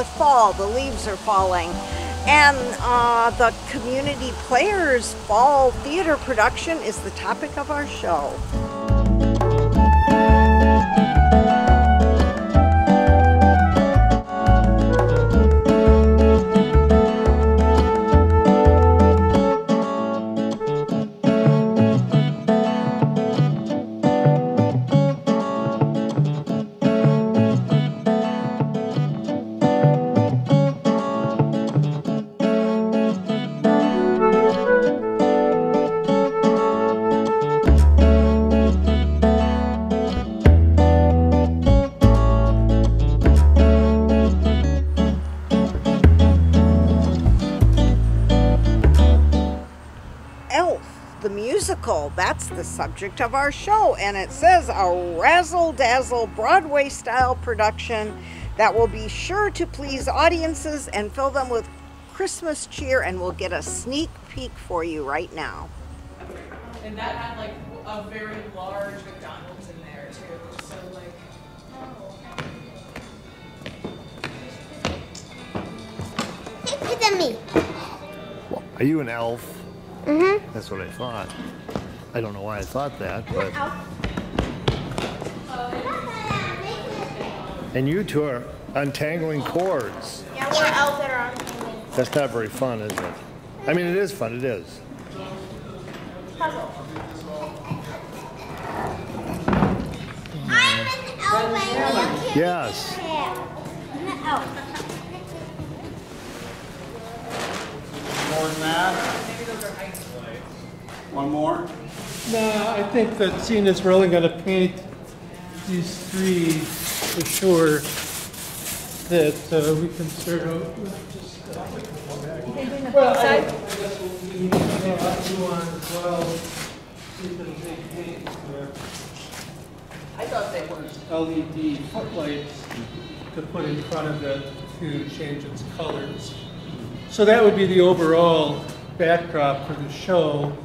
it fall. The leaves are falling. And uh, the community players fall theater production is the topic of our show. Subject of our show. And it says a razzle dazzle Broadway style production that will be sure to please audiences and fill them with Christmas cheer. And we'll get a sneak peek for you right now. And that had like a very large McDonald's in there too. So like, Hey, pick at me. Are you an elf? Mm-hmm. That's what I thought. I don't know why I thought that, but. And you two are untangling cords. Yeah, we're elf that are on penguin. That's not very fun, is it? I mean, it is fun, it is. Puzzle. I'm an elf and you can Yes. I'm an elf. More than that? One more? No, I think that Cena's really going to paint these three for sure that uh, we can start out with just. uh, Well, I I guess we'll need to have you on as well. See if it'll paint for I thought they were. LED footlights to put in front of it to change its colors. So that would be the overall backdrop for the show.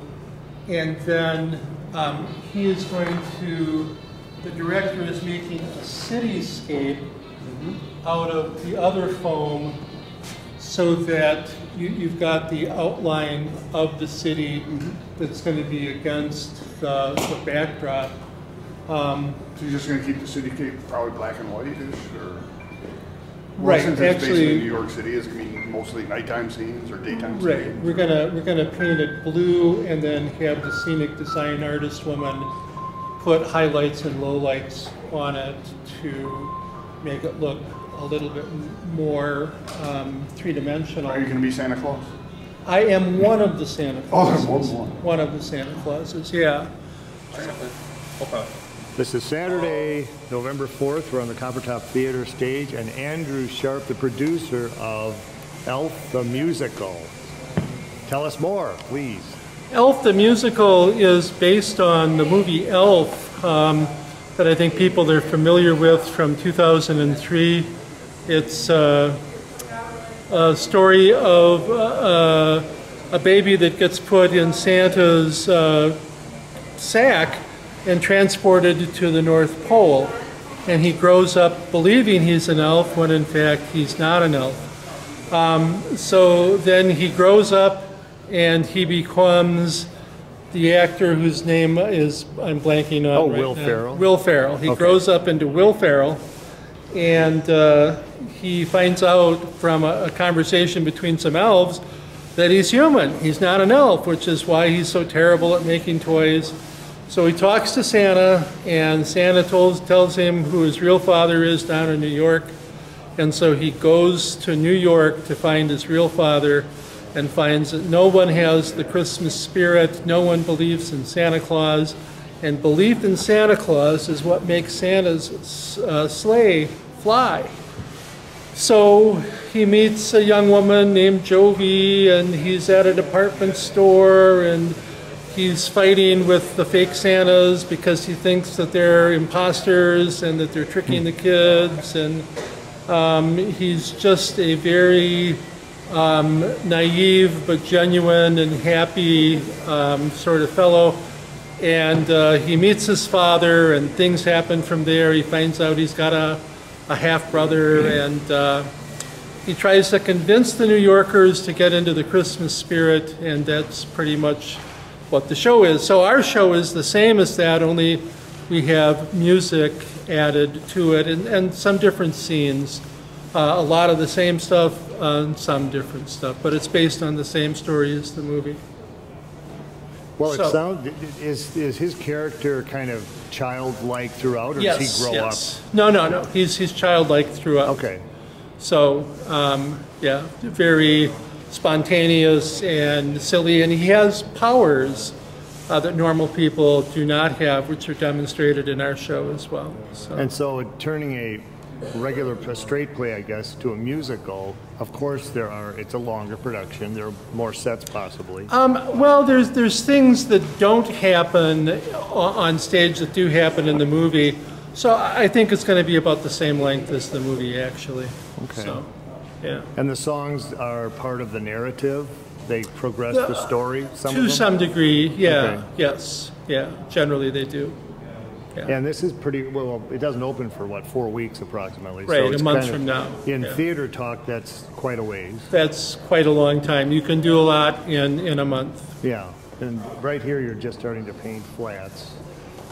And then um, he is going to, the director is making a cityscape out of the other foam so that you, you've got the outline of the city that's going to be against the, the backdrop. Um, So you're just gonna keep the cityscape probably black and white-ish, or? Well, Right, Since it's basically actually- New York City, is gonna be mostly nighttime scenes or daytime Right, scenes? we're gonna, we're gonna paint it blue and then have the scenic design artist woman put highlights and lowlights on it to make it look a little bit more um, three-dimensional. Are you gonna be Santa Claus? I am one of the Santa Oh, Clauses. one more. One of the Santa Clauses, yeah. This is Saturday, November 4th. We're on the Coppertop Theater stage, and Andrew Sharp, the producer of Elf the Musical. Tell us more, please. Elf the musical is based on the movie Elf um, that I think people are familiar with from 2003. It's uh, a story of uh, a baby that gets put in Santa's uh, sack and transported to the North Pole. And he grows up believing he's an elf when in fact he's not an elf. Um, so then he grows up and he becomes the actor whose name is I'm blanking on. Oh, right Will now. Ferrell? Will Ferrell. He Okay. grows up into Will Ferrell, and uh, he finds out from a, a conversation between some elves that he's human. He's not an elf, which is why he's so terrible at making toys. So he talks to Santa, and Santa tells, tells him who his real father is down in New York. And so he goes to New York to find his real father and finds that no one has the Christmas spirit, no one believes in Santa Claus, and belief in Santa Claus is what makes Santa's uh, sleigh fly. So he meets a young woman named Jovie, and he's at a department store, and he's fighting with the fake Santas because he thinks that they're imposters and that they're tricking the kids, and um, he's just a very um, naive but genuine and happy um, sort of fellow. And uh, he meets his father, and things happen from there. He finds out he's got a, a half brother, and uh, he tries to convince the New Yorkers to get into the Christmas spirit, and that's pretty much what the show is. So our show is the same as that, only we have music added to it and, and some different scenes. Uh, a lot of the same stuff, uh, and some different stuff, but it's based on the same story as the movie. Well, it sounds, is, is his character kind of childlike throughout, or yes, does he grow yes. No, no, no. He's he's childlike throughout. Okay. So, um, yeah, very spontaneous and silly, and he has powers uh, that normal people do not have, which are demonstrated in our show as well. So, And so turning a regular, straight play, I guess, to a musical, of course there are, it's a longer production, there are more sets possibly. um, well, there's there's things that don't happen on stage that do happen in the movie. So I think it's going to be about the same length as the movie, actually. Okay. So, yeah. And the songs are part of the narrative? They progress the story, some To some degree, yeah. Okay. Yes. Yeah. Generally, they do. And this is pretty, well, it doesn't open for what, four weeks approximately? so Right, a month from now, In yeah. theater talk, that's quite a ways. That's quite a long time. You can do a lot in, in a month. Yeah, and right here, you're just starting to paint flats.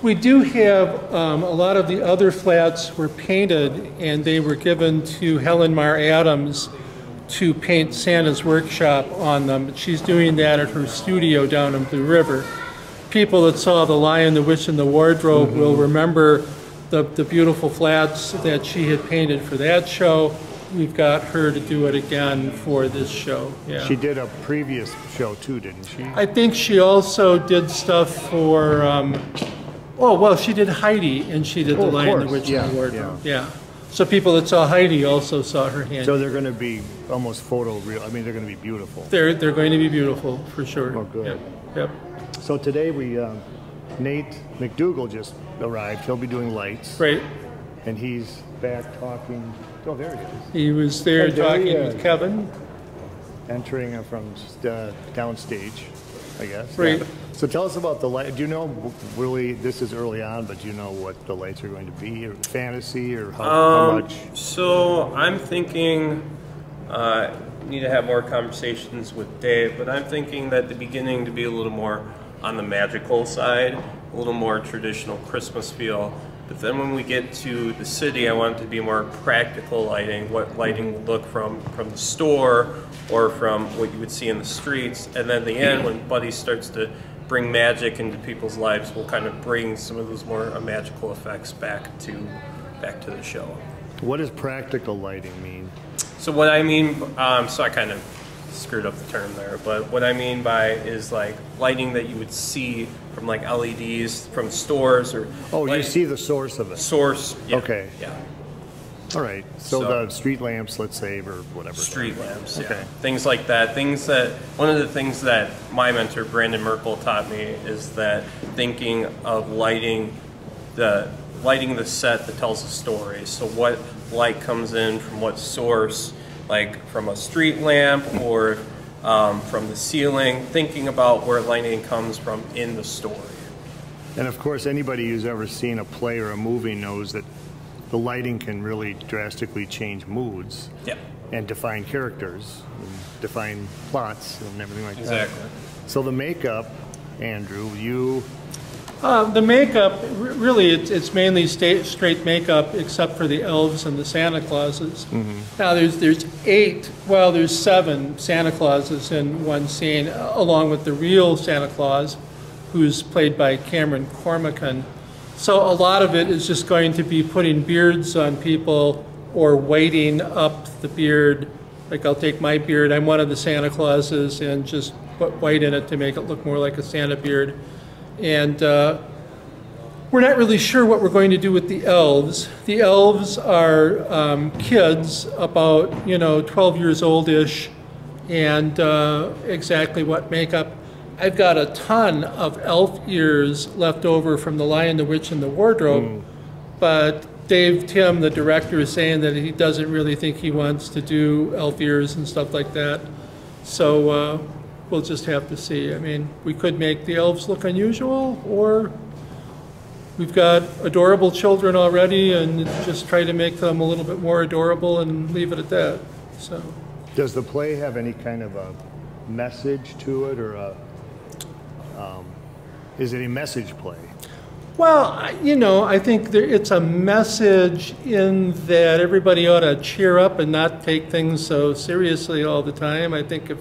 We do have, um, a lot of the other flats were painted and they were given to Helen Mar Adams to paint Santa's workshop on them. She's doing that at her studio down in Blue River. People that saw The Lion, the Witch, and the Wardrobe will remember the, the beautiful flats that she had painted for that show. We've got her to do it again for this show, yeah. She did a previous show too, didn't she? I think she also did stuff for, um, oh, well, she did Heidi, and she did Oh, The of Lion, the course, Witch, yeah, and the Wardrobe. Yeah. So people that saw Heidi also saw her hand. So they're going to be almost photo real, I mean, they're going to be beautiful. They're, they're going to be beautiful, for sure. Oh, good. Yep, Yep. So today we, um, Nate McDougal just arrived, he'll be doing lights. Right. And he's back talking, oh, there he is. He was there Hey, there he talking is. with Kevin. entering from uh, downstage, I guess. Right. Yeah. So tell us about the light. Do you know really? This is early on, but do you know what the lights are going to be, or fantasy, or how, how Um, much? So I'm thinking, uh, need to have more conversations with Dave, but I'm thinking that the beginning to be a little more on the magical side, a little more traditional Christmas feel. But then when we get to the city, I want it to be more practical lighting, what lighting would look from from the store or from what you would see in the streets. And then the end, when Buddy starts to bring magic into people's lives, we'll kind of bring some of those more uh, magical effects back to back to the show. What does practical lighting mean? So what I mean, um, so I kind of screwed up the term there, but what I mean by is like lighting that you would see from like LEDs from stores or Oh, you see the source of it. source. Yeah, Okay. Yeah. All right. So, So- the street lamps, let's say, or whatever. Street lamps. Yeah. Okay. Things like that. Things that one of the things that my mentor Brandon Merkel taught me is that thinking of lighting the lighting the set that tells a story. So what light comes in from what source, like from a street lamp or um, from the ceiling. Thinking about where lighting comes from in the story. And of course, anybody who's ever seen a play or a movie knows that the lighting can really drastically change moods Yeah. and define characters, and define plots, and everything like that. Exactly. So the makeup, Andrew, you Uh, the makeup, really, it's, it's mainly sta- straight makeup, except for the elves and the Santa Clauses. Now, there's there's eight, well, there's seven Santa Clauses in one scene, uh, along with the real Santa Claus, who's played by Cameron Cormican. So a lot of it is just going to be putting beards on people or whiting up the beard. Like I'll take my beard, I'm one of the Santa Clauses, and just put white in it to make it look more like a Santa beard. And uh, we're not really sure what we're going to do with the elves. The elves are um, kids, about you know 12 years old-ish, and uh, exactly what makeup. I've got a ton of elf ears left over from The Lion, the Witch, and the Wardrobe, but Dave Tim, the director, is saying that he doesn't really think he wants to do elf ears and stuff like that. So uh, we'll just have to see. I mean, we could make the elves look unusual, or we've got adorable children already and just try to make them a little bit more adorable and leave it at that. So, Does the play have any kind of a message to it or a, um, is it a message play? well, you know, I think there, it's a message in that everybody ought to cheer up and not take things so seriously all the time. I think if,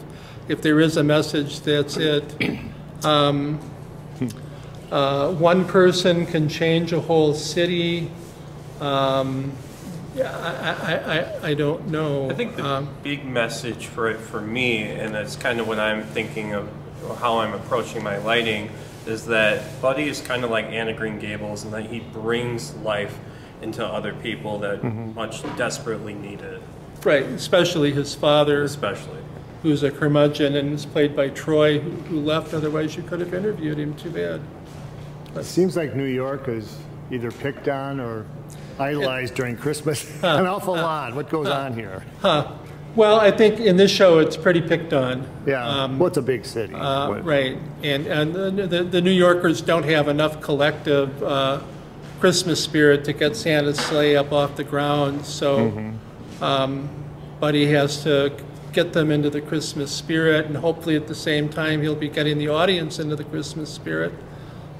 if there is a message, that's it. Um, uh, one person can change a whole city. Um, yeah, I, I, I, I don't know. I think the Um, big message for it for me, and that's kind of what I'm thinking of, or how I'm approaching my lighting, is that Buddy is kind of like Anne of Green Gables, and that he brings life into other people that mm-hmm. much desperately need it, Right, especially his father, especially. who's a curmudgeon and is played by Troy, who who left, otherwise you could have interviewed him, too bad. It seems like New York is either picked on or idolized during Christmas an awful lot. What goes on here? Well, I think in this show, it's pretty picked on. Yeah, well, a big city. Uh, Right, and, and the, the- the New Yorkers don't have enough collective uh, Christmas spirit to get Santa's sleigh up off the ground, so, um, but he has to get them into the Christmas spirit, and hopefully at the same time, he'll be getting the audience into the Christmas spirit.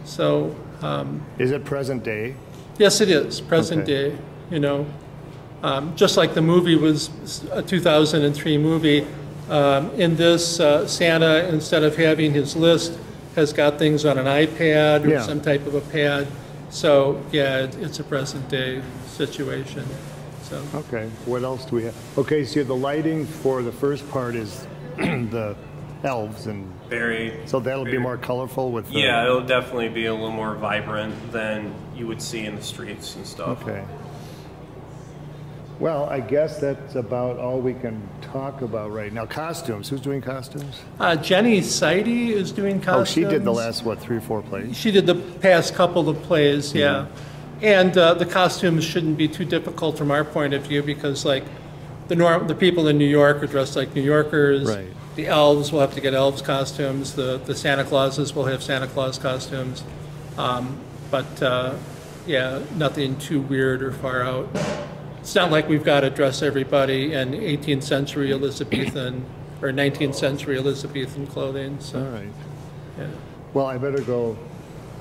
So, um, Is it present day? Yes, it is, present Okay. day, you know. Um, Just like the movie was a 2003 movie, um, in this, uh, Santa, instead of having his list, has got things on an iPad or Yeah. some type of a pad. So, yeah, it- it's a present day situation, so. Okay, what else do we have? Okay, so the lighting for the first part is the elves, and Very. so that'll be more colorful with the... Yeah, it'll definitely be a little more vibrant than you would see in the streets and stuff. Okay. Well, I guess that's about all we can talk about right now. Costumes, who's doing costumes? Uh, Jenny Seide is doing costumes. Oh, she did the last, what, three or four plays? She did the past couple of plays, yeah. And uh, the costumes shouldn't be too difficult from our point of view because, like, the norm, the people in New York are dressed like New Yorkers. Right. The elves will have to get elves costumes. The the Santa Clauses will have Santa Claus costumes. Um, but uh, yeah, nothing too weird or far out. It's not like we've got to dress everybody in 18th century Elizabethan or 19th century Elizabethan clothing. So. All right. Yeah. Well, I better go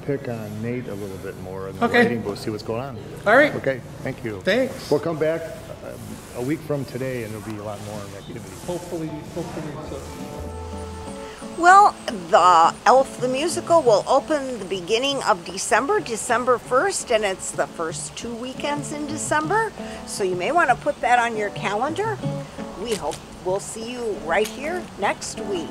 pick on Nate a little bit more in the Okay. lighting booth, see what's going on. All right. Okay, thank you. Thanks. We'll come back uh, a week from today and there'll be a lot more activity. Hopefully, hopefully so. Well, the Elf the Musical will open the beginning of December, December 1st, and it's the first two weekends in December. So you may want to put that on your calendar. We hope we'll see you right here next week.